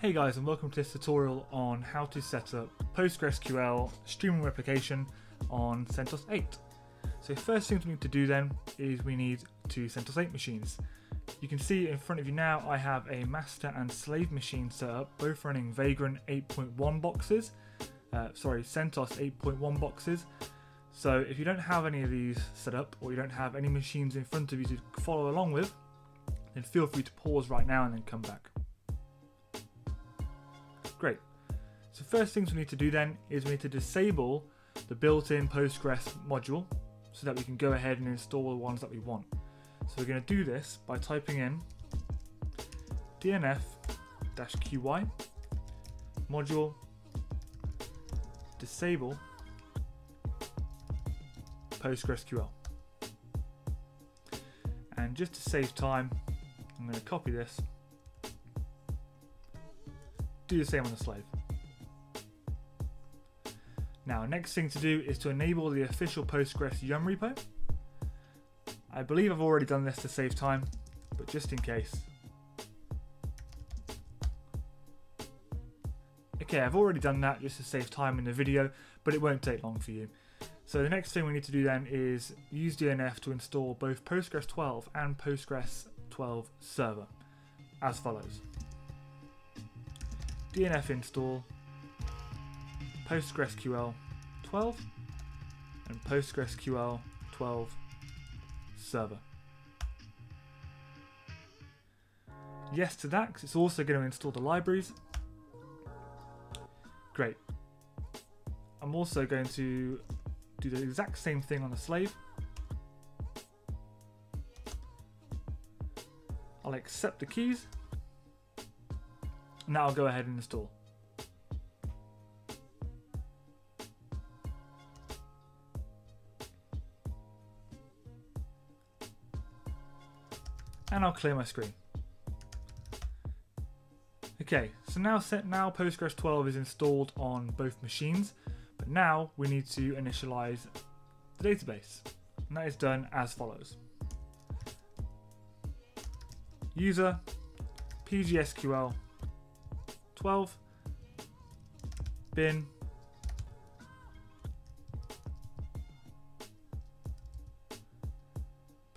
Hey guys and welcome to this tutorial on how to set up PostgreSQL streaming replication on CentOS 8. So first thing we need to do then is we need two CentOS 8 machines. You can see in front of you now I have a master and slave machine set up, both running Vagrant 8.1 boxes, uh, sorry CentOS 8.1 boxes. So if you don't have any of these set up or you don't have any machines in front of you to follow along with, then feel free to pause right now and then come back. So first things we need to do then is we need to disable the built-in Postgres module so that we can go ahead and install the ones that we want. So we're going to do this by typing in dnf-qy module disable PostgreSQL. And just to save time, I'm going to copy this, do the same on the slave. Now, next thing to do is to enable the official Postgres Yum repo. I believe I've already done this to save time, but just in case. Okay, I've already done that just to save time in the video, but it won't take long for you. So the next thing we need to do then is use DNF to install both Postgres 12 and Postgres 12 server as follows. DNF install PostgreSQL 12 and PostgreSQL 12 server. Yes to that because it's also going to install the libraries. Great. I'm also going to do the exact same thing on the slave. I'll accept the keys. Now I'll go ahead and install. And I'll clear my screen. Okay, so now set now Postgres 12 is installed on both machines. But now we need to initialize the database. And that is done as follows. User PGSQL 12 bin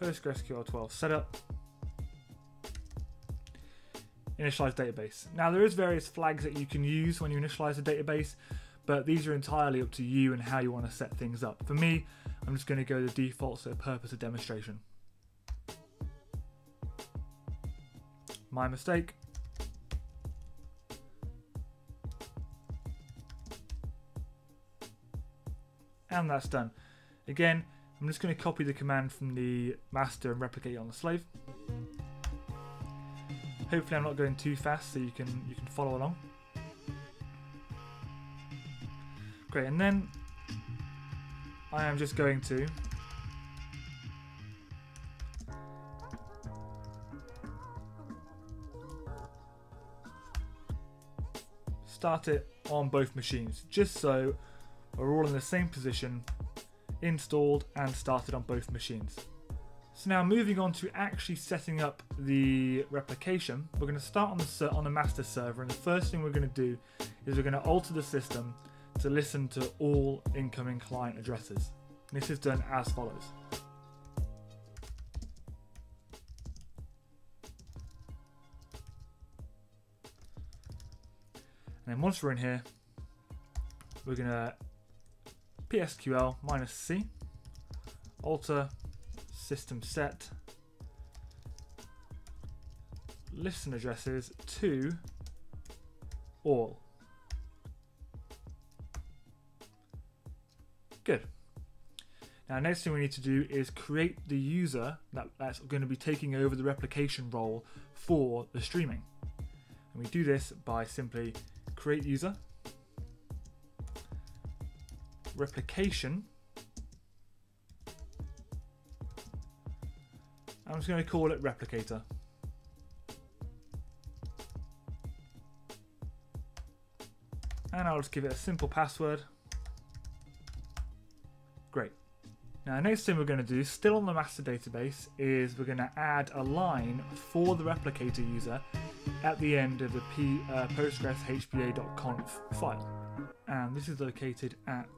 PostgreSQL 12 setup initialize database. Now there is various flags that you can use when you initialize a database but these are entirely up to you and how you want to set things up. For me, I'm just going to go the defaults for the purpose of demonstration. My mistake. And that's done. Again, I'm just going to copy the command from the master and replicate it on the slave. Hopefully I'm not going too fast so you can you can follow along. Great, and then I am just going to start it on both machines, just so we're all in the same position, installed and started on both machines. So now moving on to actually setting up the replication, we're going to start on the on the master server, and the first thing we're going to do is we're going to alter the system to listen to all incoming client addresses. This is done as follows. And then once we're in here, we're going to PSQL minus C, alter system set listen addresses to all. Good. Now next thing we need to do is create the user that, that's going to be taking over the replication role for the streaming. And we do this by simply create user, replication, I'm just going to call it replicator. And I'll just give it a simple password. Great. Now, next thing we're going to do, still on the master database, is we're going to add a line for the replicator user at the end of the uh, Postgres HBA.conf file. And this is located at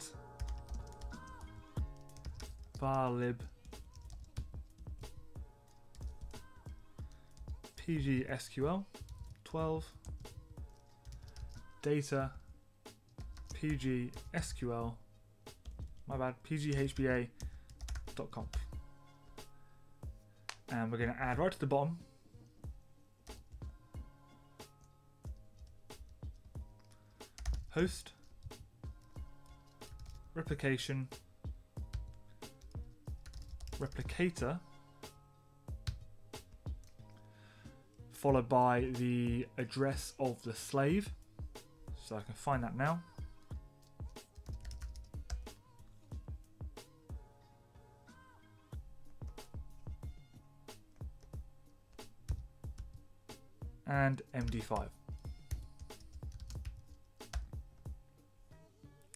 pgsql 12 data pgsql my bad pghba.conf and we're going to add right to the bottom. Host. Replication. Replicator followed by the address of the slave. So I can find that now. And MD5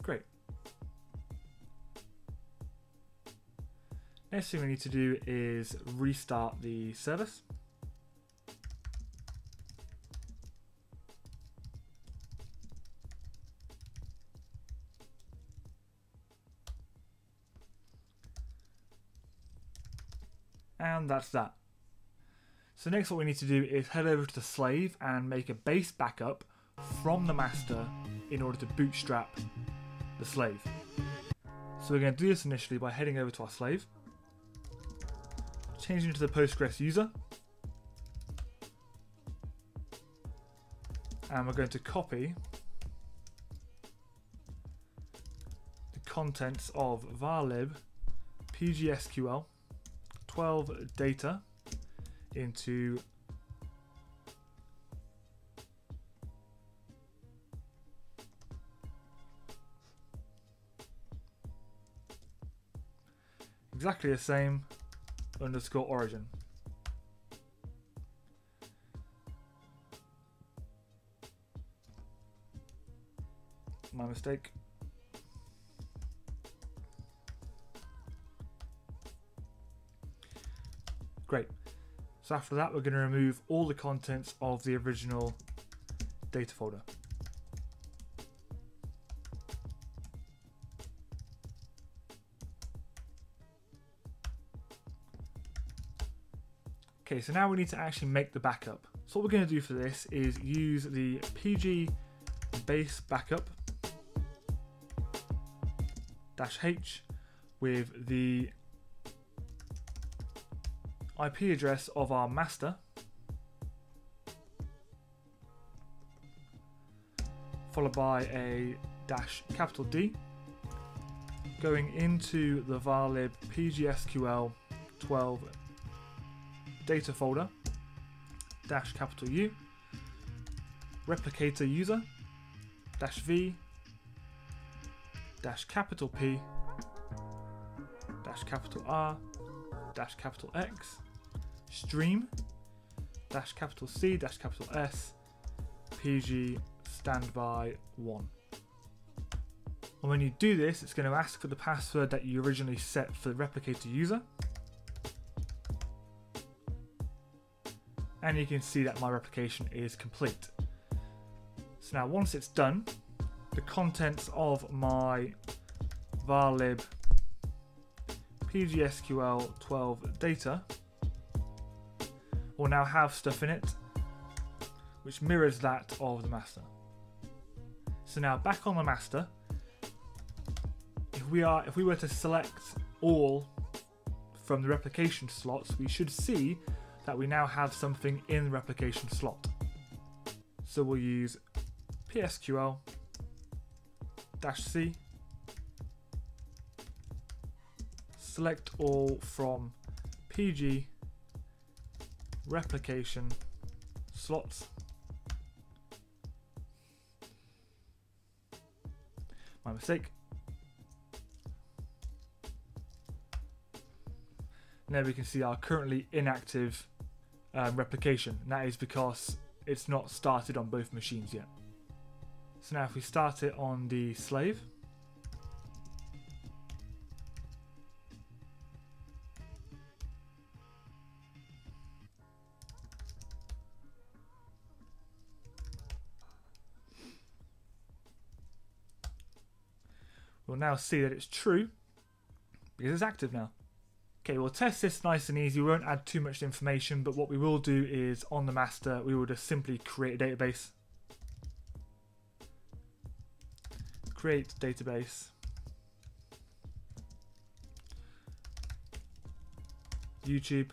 great. Next thing we need to do is restart the service. And that's that. So next what we need to do is head over to the slave and make a base backup from the master in order to bootstrap the slave. So we're going to do this initially by heading over to our slave changing to the Postgres user. And we're going to copy the contents of varlib pgsql 12 data into exactly the same underscore origin. My mistake. Great. So after that, we're going to remove all the contents of the original data folder. Okay, so now we need to actually make the backup. So what we're going to do for this is use the pg base backup dash h with the IP address of our master. Followed by a dash capital D. Going into the varlib pgsql 12 data folder, dash capital U, replicator user, dash V, dash capital P, dash capital R, dash capital X, stream, dash capital C, dash capital S, PG standby 1. And when you do this, it's going to ask for the password that you originally set for the replicator user. and you can see that my replication is complete. So now once it's done, the contents of my varlib pgsql 12 data will now have stuff in it which mirrors that of the master. So now back on the master, if we are if we were to select all from the replication slots, we should see that we now have something in the replication slot. So we'll use PSQL dash C, select all from PG replication slots. My mistake. Now we can see our currently inactive um, replication. And that is because it's not started on both machines yet. So now if we start it on the slave, now see that it's true because it's active now. Okay, we'll test this nice and easy. We won't add too much information, but what we will do is on the master, we will just simply create a database. Create database. YouTube.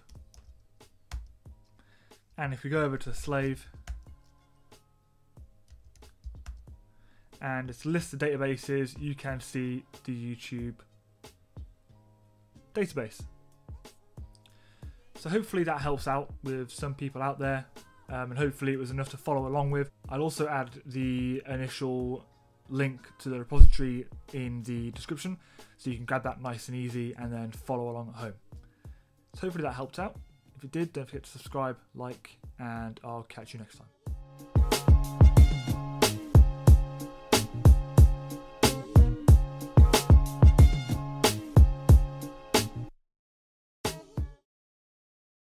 And if we go over to the slave, and it's a list of databases, you can see the YouTube database. So hopefully that helps out with some people out there, um, and hopefully it was enough to follow along with. I'll also add the initial link to the repository in the description, so you can grab that nice and easy and then follow along at home. So hopefully that helped out. If it did, don't forget to subscribe, like, and I'll catch you next time.